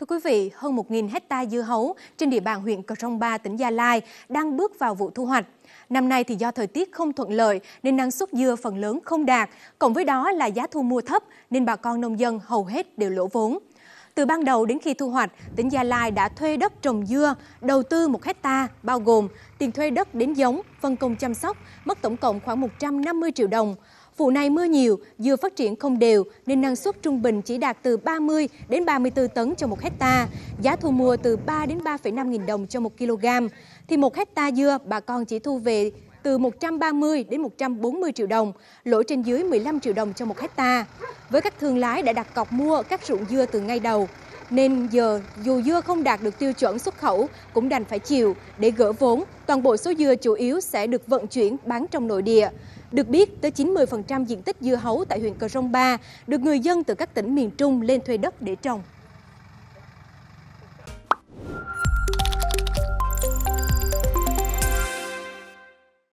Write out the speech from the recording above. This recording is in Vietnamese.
Thưa quý vị, hơn 1.000 hecta dưa hấu trên địa bàn huyện Cờ Rông Ba, tỉnh Gia Lai đang bước vào vụ thu hoạch. Năm nay thì do thời tiết không thuận lợi nên năng suất dưa phần lớn không đạt, cộng với đó là giá thu mua thấp nên bà con nông dân hầu hết đều lỗ vốn. Từ ban đầu đến khi thu hoạch, tỉnh Gia Lai đã thuê đất trồng dưa, đầu tư một hecta bao gồm tiền thuê đất đến giống, phân công chăm sóc, mất tổng cộng khoảng 150 triệu đồng. Vụ này mưa nhiều, dưa phát triển không đều nên năng suất trung bình chỉ đạt từ 30 đến 34 tấn cho một hecta, giá thu mua từ 3 đến 3,5 nghìn đồng cho một kg. Thì một hecta dưa bà con chỉ thu về từ 130 đến 140 triệu đồng, lỗ trên dưới 15 triệu đồng cho một hecta. Với các thương lái đã đặt cọc mua các ruộng dưa từ ngay đầu, nên giờ dù dưa không đạt được tiêu chuẩn xuất khẩu cũng đành phải chịu để gỡ vốn. Toàn bộ số dưa chủ yếu sẽ được vận chuyển bán trong nội địa. Được biết, tới 90% diện tích dưa hấu tại huyện Cờ Rông Ba được người dân từ các tỉnh miền Trung lên thuê đất để trồng.